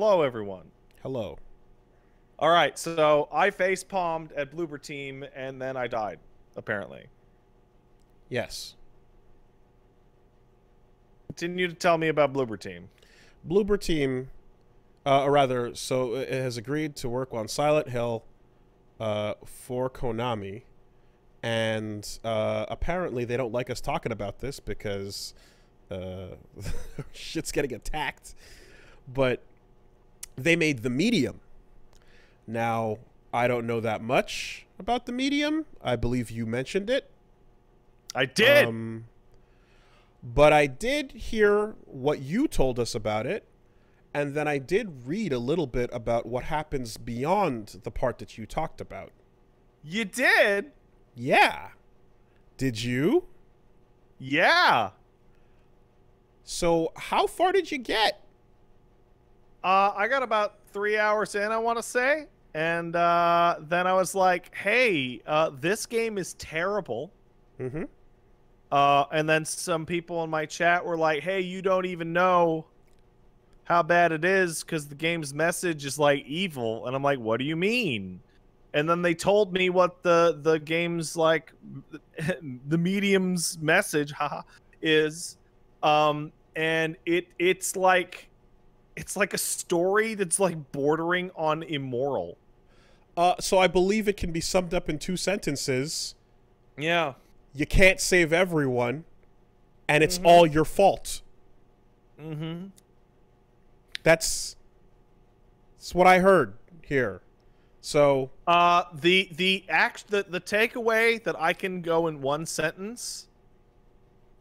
Hello, everyone. Hello. All right, so I face palmed at Bloober Team, and then I died. Apparently. Yes. Continue to tell me about Bloober Team. Bloober Team, uh, or rather, so it has agreed to work on Silent Hill uh, for Konami, and uh, apparently they don't like us talking about this because uh, shit's getting attacked. But they made the medium. Now, I don't know that much about the medium. I believe you mentioned it. I did. Um, but I did hear what you told us about it, and then I did read a little bit about what happens beyond the part that you talked about. you did? Yeah. Did you? Yeah. So, how far did you get? Uh, I got about three hours in, I want to say. And uh, then I was like, hey, uh, this game is terrible. Mm-hmm. Uh, and then some people in my chat were like, hey, you don't even know how bad it is because the game's message is like evil. And I'm like, what do you mean? And then they told me what the, the game's like, the medium's message haha, is. Um, and it it's like it's like a story that's like bordering on immoral. Uh, so, I believe it can be summed up in two sentences. Yeah. You can't save everyone, and it's Mhm. all your fault. Mm-hmm. That's, that's what I heard here. So, Uh, the the act the the takeaway that I can go in one sentence,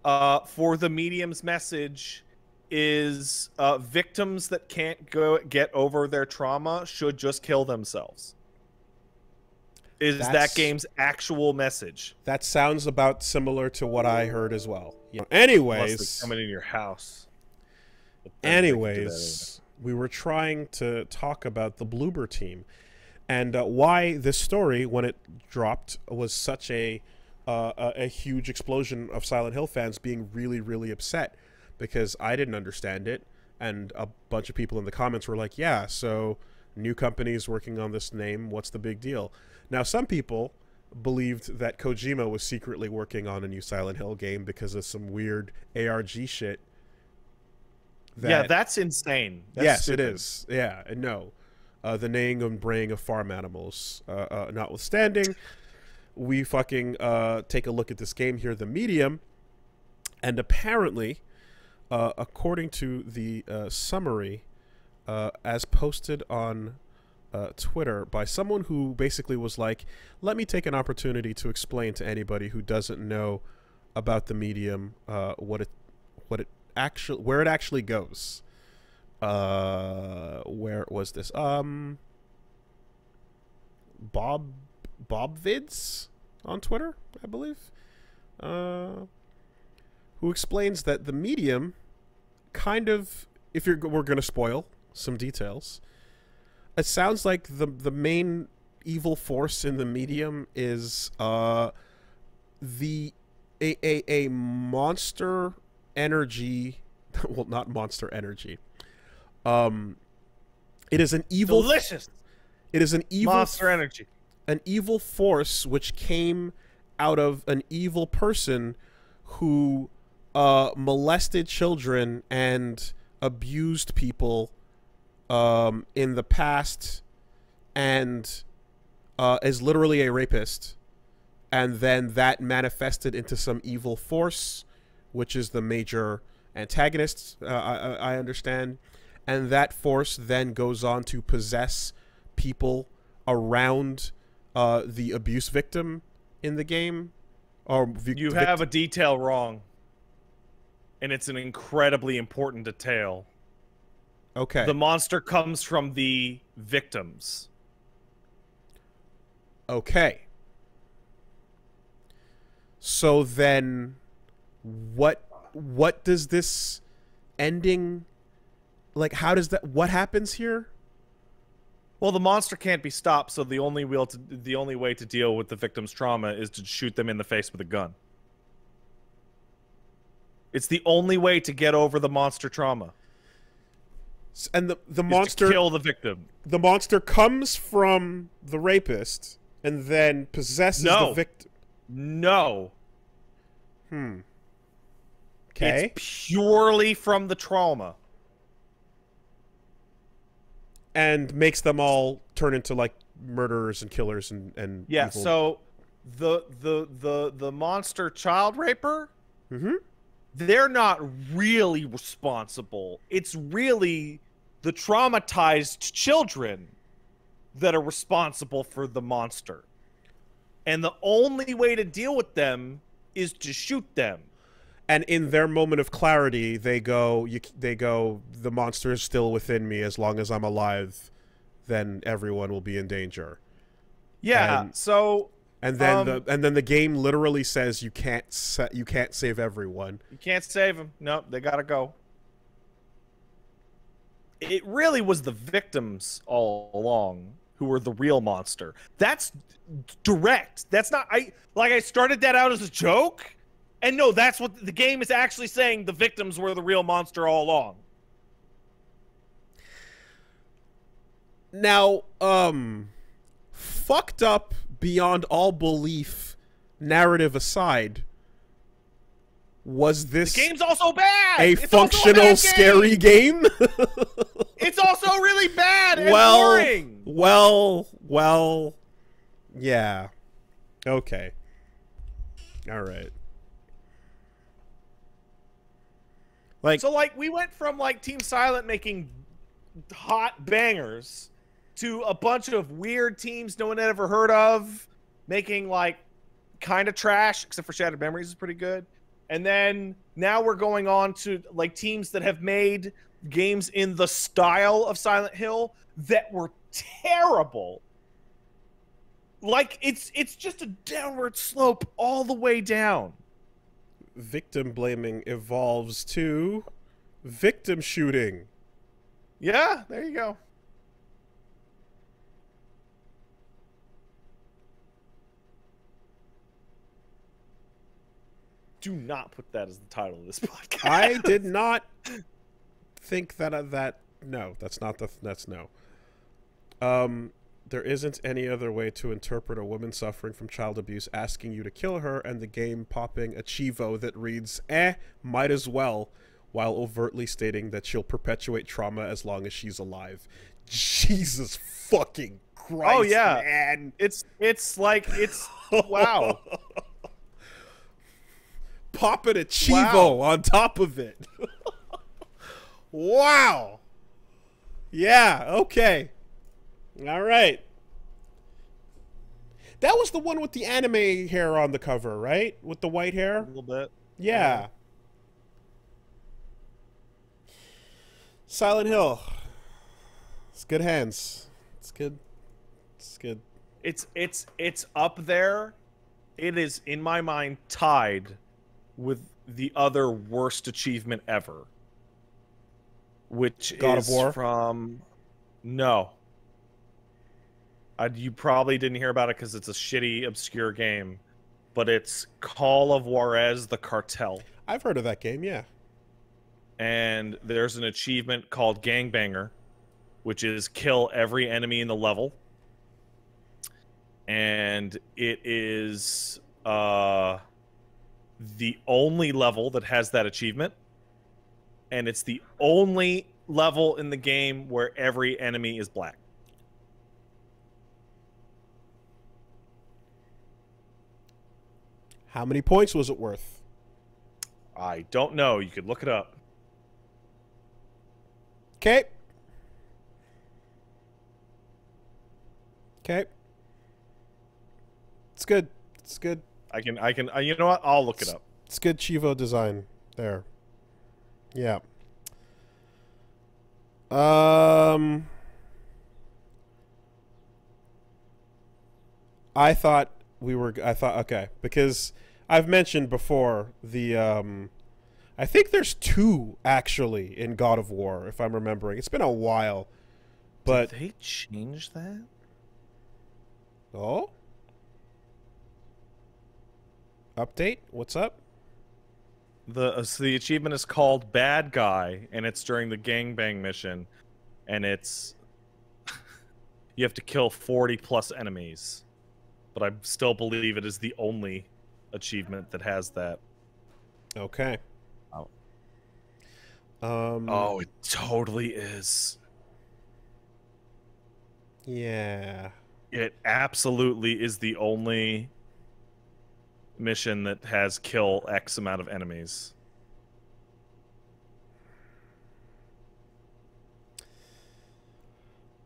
uh, for the medium's message, is uh, victims that can't go get over their trauma should just kill themselves. Is that game's actual message? that sounds about similar to what I heard as well. Yeah. Anyways, they coming in your house. But then they can do that Anyways, we were trying to talk about the Bloober team and uh, why this story, when it dropped, was such a, uh, a a huge explosion of Silent Hill fans being really, really upset because I didn't understand it, and a bunch of people in the comments were like, "Yeah, so new companies working on this name. What's the big deal?" Now, some people believed that Kojima was secretly working on a new Silent Hill game because of some weird ARG shit. yeah, that's insane. That's yes, stupid. it is. Yeah, and no. Uh, the neighing and braying of farm animals, uh, uh, notwithstanding, we fucking uh, take a look at this game here, the medium, and apparently, uh, according to the uh, summary, uh, as posted on uh, Twitter by someone who basically was like, "Let me take an opportunity to explain to anybody who doesn't know about the medium what it what it actually where it actually goes." Where was this? Um, Bob Bob Vids on Twitter, I believe. Uh, who explains that the medium kind of if you're we're going to spoil some details. It sounds like the the main evil force in the medium is uh the a a, a monster energy well not monster energy um it is an evil delicious it is an evil monster energy. an evil force which came out of an evil person who uh, molested children and abused people um, in the past and uh, is literally a rapist. And then that manifested into some evil force, which is the major antagonist, uh, I, I understand. And that force then goes on to possess people around uh, the abuse victim in the game. Or You have a detail wrong. And it's an incredibly important detail. okay. The monster comes from the victims. Okay. So then what what does this ending like how does that what happens here? Well, the monster can't be stopped, so the only will to, the only way to deal with the victim's trauma is to shoot them in the face with a gun. It's the only way to get over the monster trauma. And the the monster kill the victim. the monster comes from the rapist and then possesses No. the victim. No, Hmm. Okay. it's purely from the trauma. And makes them all turn into like murderers and killers and and Yeah. evil. So the the the the monster child raper, Mhm. They're not really responsible. It's really the traumatized children that are responsible for the monster. And the only way to deal with them is to shoot them. and in their moment of clarity, they go, you, they go, the monster is still within me. As long as I'm alive, then everyone will be in danger. Yeah. And- so And then Um, the and then the game literally says you can't sa- you can't save everyone. You can't save them. Nope, they gotta go. It really was the victims all along who were the real monster. That's direct. That's not I like I started that out as a joke. And no, that's what the game is actually saying the victims were the real monster all along. Now, um, fucked up beyond all belief, narrative aside, was this The game's also bad. a It's functional, bad game! scary game? It's also really bad and well, boring. well, well, yeah. Okay. All right. Like, So like we went from like Team Silent making hot bangers to a bunch of weird teams no one had ever heard of making like kind of trash except for Shattered Memories is pretty good. And then now we're going on to like teams that have made games in the style of Silent Hill that were terrible. Like it's it's just a downward slope all the way down. victim blaming evolves to victim shooting. Yeah, there you go. Do not put that as the title of this podcast. I did not think that uh, that no, that's not the that's no. Um there isn't any other way to interpret a woman suffering from child abuse asking you to kill her and the game popping a cheevo that reads eh might as well while overtly stating that she'll perpetuate trauma as long as she's alive. Jesus fucking Christ. Oh, yeah. man. It's it's like it's wow. popping a Cheevo Wow. on top of it. wow. Yeah, okay. All right. That was the one with the anime hair on the cover, right? With the white hair? A little bit. Yeah. Silent Hill. It's good hands. It's good. It's good. It's it's it's up there. It is in my mind tied with the other worst achievement ever. Which God of is War? from no. I, you probably didn't hear about it because it's a shitty, obscure game, but it's Call of Juarez: The Cartel. I've heard of that game, yeah. and there's an achievement called Gangbanger, which is kill every enemy in the level. And it is uh, the only level that has that achievement. And it's the only level in the game where every enemy is black. How many points was it worth? I don't know. You could look it up. Okay. Okay. It's good. It's good. I can, I can, uh, you know what? I'll look it up. It's good Cheevo design there. Yeah. Um I thought we were I thought okay, because I've mentioned before the um I think there's two actually in God of War if I'm remembering. It's been a while. But Did they change that? oh Update? What's up? The uh, so the achievement is called Bad Guy, and it's during the gangbang mission. and it's you have to kill 40 plus enemies. But I still believe it is the only achievement that has that. Okay. Oh. Um. Oh, it totally is. Yeah. It absolutely is the only mission that has kill X amount of enemies.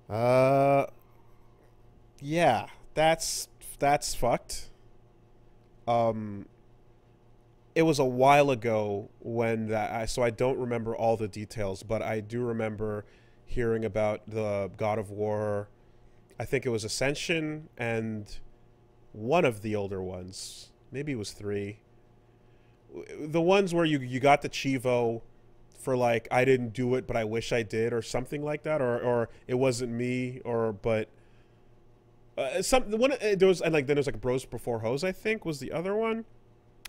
Uh. Yeah, that's that's fucked. Um. It was a while ago when that I so I don't remember all the details, but I do remember hearing about the God of War. I think it was Ascension and one of the older ones. Maybe it was three. The ones where you you got the Cheevo for like I didn't do it, but I wish I did, or something like that, or or it wasn't me, or but uh, some one uh, there was and like then there was like Bros Before Hose, I think was the other one,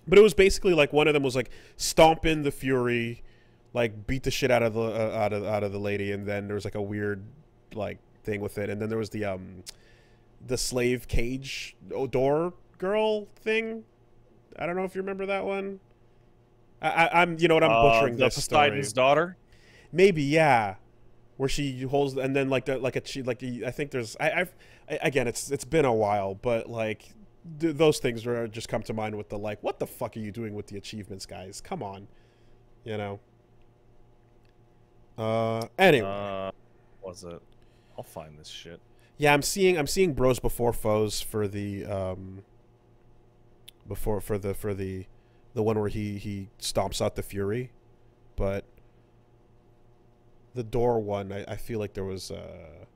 but it was basically like one of them was like stomp in the Fury, like beat the shit out of the uh, out of out of the lady, and then there was like a weird like thing with it, and then there was the um the slave cage door girl thing. I don't know if you remember that one. I, am you know what I'm butchering uh, the this Poseidon's story. daughter. Maybe yeah, where she holds and then like the, like a she like I think there's I I've I, again it's it's been a while but like th- those things are just come to mind with the like what the fuck are you doing with the achievements guys come on, you know. Uh anyway. Uh, was it? I'll find this shit. Yeah, I'm seeing I'm seeing Bros Before Foes for the um before for the for the the one where he he stomps out the Fury, but the door one I, I feel like there was uh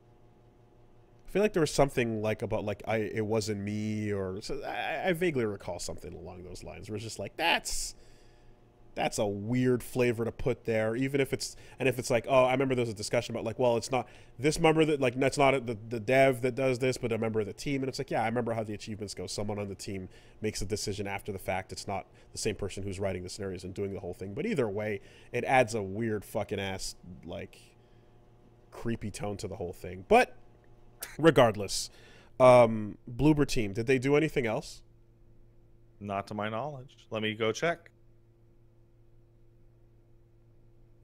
I feel like there was something like about like I it wasn't me or so I, I vaguely recall something along those lines where it's just like that's that's a weird flavor to put there even if it's and if it's like oh i remember there was a discussion about like well it's not this member that like that's not the, the dev that does this but a member of the team. And it's like yeah i remember how the achievements go. Someone on the team makes a decision after the fact. It's not the same person who's writing the scenarios and doing the whole thing. But either way it adds a weird fucking ass like creepy tone to the whole thing. But regardless um bloober team did they do anything else? Not to my knowledge. Let me go check.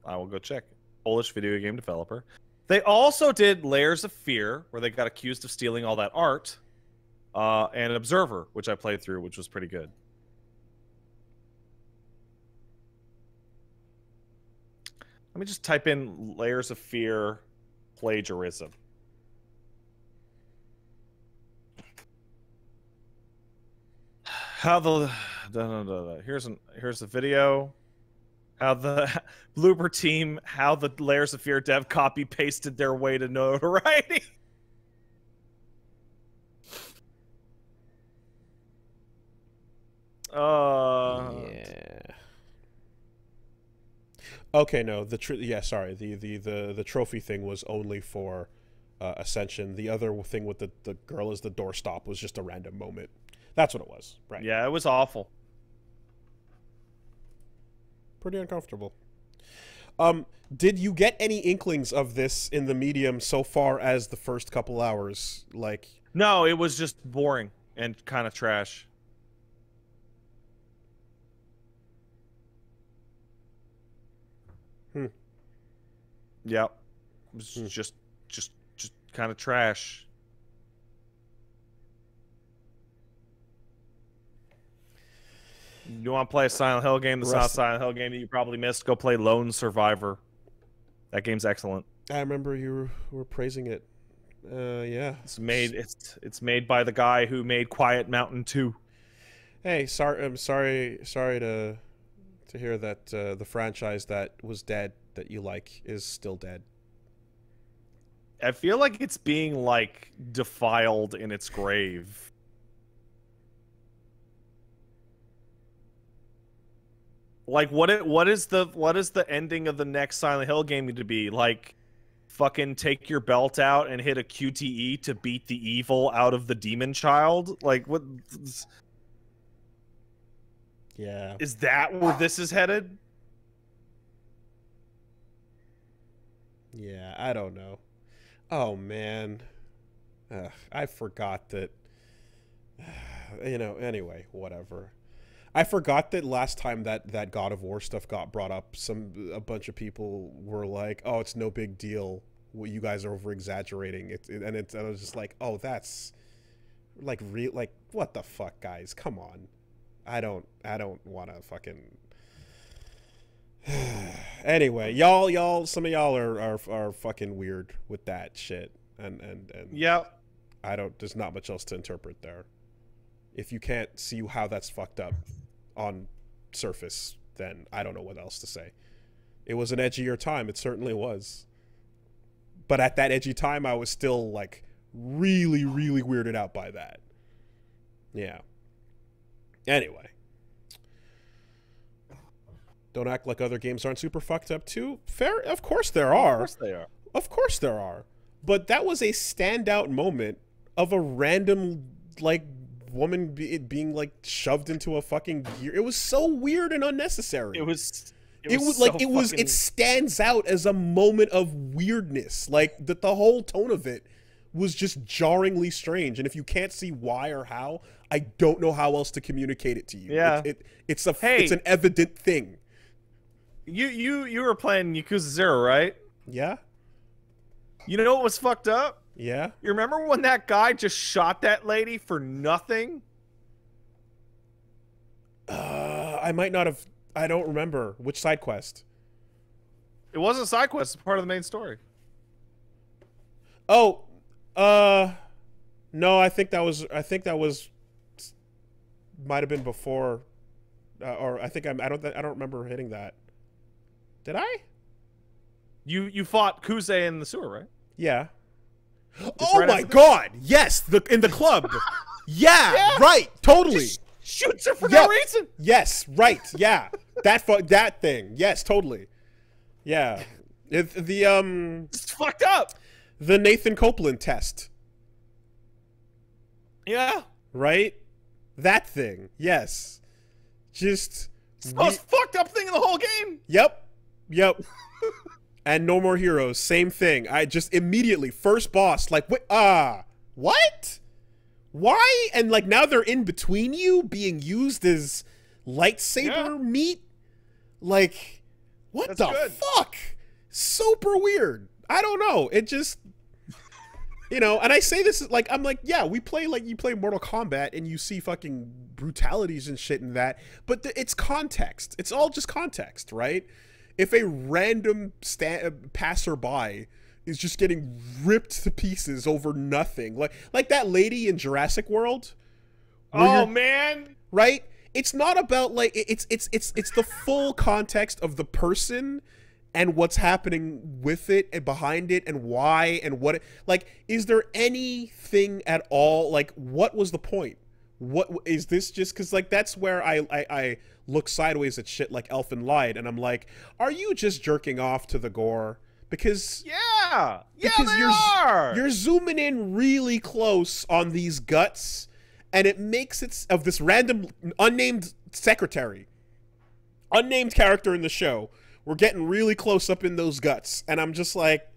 I will go check. Polish video game developer. They also did Layers of Fear, where they got accused of stealing all that art, uh, and Observer, which I played through, which was pretty good. Let me just type in Layers of Fear plagiarism. How the da, da, da, here's an here's the video. How the Bloober team, how the Layers of Fear dev copy pasted their way to notoriety. Uh, yeah. Okay, no, the tr- yeah, sorry, the, the the the trophy thing was only for uh, Ascension. The other thing with the the girl is the doorstop was just a random moment. That's what it was, right? Yeah, it was awful. Pretty uncomfortable. Um, did you get any inklings of this in the medium so far as the first couple hours? Like, No, it was just boring and kind of trash. Hmm. Yep. It was Hmm. just just just kind of trash. You want to play a Silent Hill game? The South Rust- Silent Hill game that you probably missed. Go play Lone Survivor. That game's excellent. I remember you were, praising it. Uh, yeah. It's made it's it's made by the guy who made Quiet Mountain 2. Hey, sorry. I'm sorry. Sorry to to hear that uh, the franchise that was dead that you like is still dead. I feel like it's being like defiled in its grave. Like what it what is the what is the ending of the next Silent Hill game going to be? Like fucking take your belt out and hit a QTE to beat the evil out of the demon child? Like what Yeah. is that where this is headed? Yeah, I don't know. Oh man, Ugh, I forgot that. You know. Anyway, whatever. I forgot that last time that that God of War stuff got brought up, some a bunch of people were like, "Oh, it's no big deal. Well, you guys are over exaggerating." It, it, and it's and I was just like, "Oh, that's like real. Like what the fuck, guys? Come on. I don't. I don't want to fucking." anyway, y'all, y'all, some of y'all are, are are fucking weird with that shit, and and and Yep. I don't. There's not much else to interpret there. If you can't see how that's fucked up on surface, then I don't know what else to say. It was an edgier time. It certainly was. But at that edgy time, I was still like really, really weirded out by that. Yeah. Anyway. Don't act like other games aren't super fucked up too. Fair, of course there are. Of course they are. Of course there are. But that was a standout moment of a random like woman be, being like shoved into a fucking gear. It was so weird and unnecessary. It was. It was, like it was. It stands out as a moment of weirdness. Like that, the whole tone of it was just jarringly strange. And if you can't see why or how, I don't know how else to communicate it to you. Yeah. it, it, it's a Hey. it's an evident thing. You you you were playing Yakuza Zero, right? Yeah, You know what was fucked up? Yeah. You remember when that guy just shot that lady for nothing? Uh, I might not have. I don't remember which side quest. It wasn't a side quest; it's part of the main story. Oh, uh, no, I think that was. I think that was. Might have been before, uh, or I think I'm. I don't. I don't remember hitting that. Did I? You you fought Kuze in the sewer, right? Yeah. Oh right my god! Yes, the in the club. yeah, Yeah. right. Totally. Just shoots her for Yep. no reason. Yes, right. Yeah, that fu- that thing. Yes, totally. Yeah, it, the um It's fucked up. the Nathan Copeland test. Yeah, right? That thing, yes. Just it's the most fucked up thing in the whole game. yep, yep. and no more heroes, same thing. I just immediately first boss, like what? Ah, what? Why? And like now they're in between you, being used as lightsaber Yeah. meat. Like, what That's the good. fuck? Super weird. I don't know. It just you know, and I say this like I'm like, yeah, we play like you play Mortal Kombat and you see fucking brutalities and shit in that, but th- it's context. It's all just context, right? If a random sta- uh, passerby is just getting ripped to pieces over nothing, like like that lady in Jurassic World, Oh man, right? It's not about like it's it's it's it's the full context of the person and what's happening with it and behind it and why and what it, like is there anything at all like what was the point? What is this just cuz like that's where I, I I look sideways at shit like Elfen Lied and I'm like, are you just jerking off to the gore? Because yeah, yeah, because they you're are. you're zooming in really close on these guts and it makes it of this random unnamed secretary unnamed character in the show we're getting really close up in those guts and i'm just like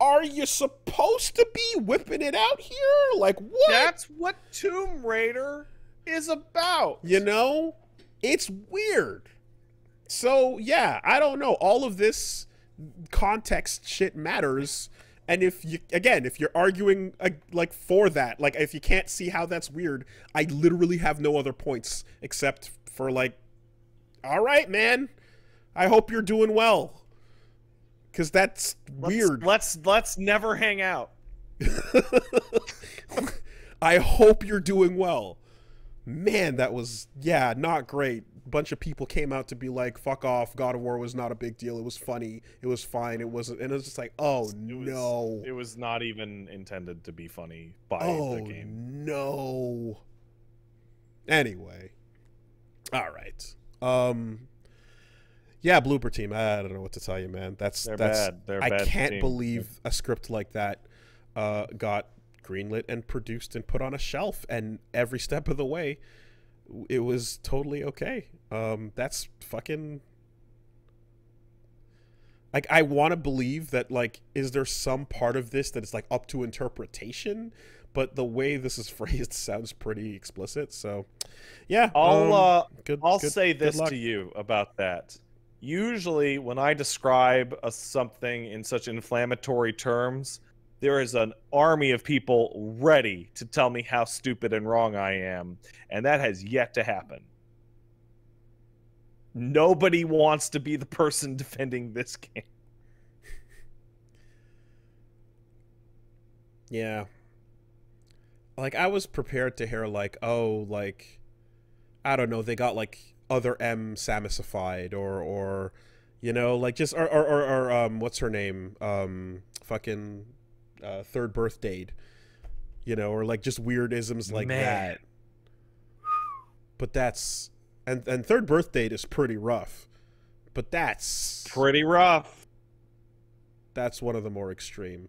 are you supposed to be whipping it out here? Like what? That's what Tomb Raider is about. you know? It's weird. So yeah i don't know. All of this context shit matters. And if you again if you're arguing uh, like for that like if you can't see how that's weird i literally have no other points except for like all right man. I hope you're doing well because that's Let's- weird Let's let's never hang out. I hope you're doing well. Man, that was yeah, not great. Bunch of people came out to be like, "Fuck off! God of War was not a big deal. It was funny. It was fine. It wasn't." And it was just like, "Oh It was, no! it was not even intended to be funny by oh the game. no!" Anyway, all right. Um, yeah, blooper team. I don't know what to tell you, man. That's They're that's. bad. They're I bad can't team. believe a script like that uh, got greenlit and produced and put on a shelf, and every step of the way, it was totally okay. Um, that's fucking. Like I want to believe that like is there some part of this that is like up to interpretation, but the way this is phrased sounds pretty explicit. So, yeah, I'll um, uh, good, I'll good- say this to you about that. Usually, when I describe a, something in such inflammatory terms, there is an army of people ready to tell me how stupid and wrong I am, and that has yet to happen. Nobody wants to be the person defending this game. Yeah. Like I was prepared to hear like, oh, like I don't know, they got like other M Samusified or or you know, like just or or, or, or um what's her name? Um fucking uh third birthday. You know, or like just weird isms like Man. that. But that's and and third birthday is pretty rough. But that's Pretty rough. that's one of the more extreme.